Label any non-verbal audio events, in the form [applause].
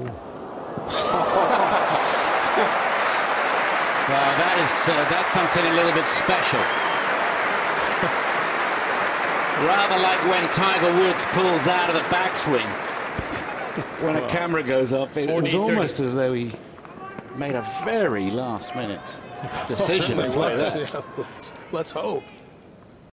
[laughs] Well, that is uh, that's something a little bit special. [laughs] Rather like when Tiger Woods pulls out of the backswing. When a camera goes off, it was almost as though he made a very last minute [laughs] decision to play this. Yeah, let's, let's hope.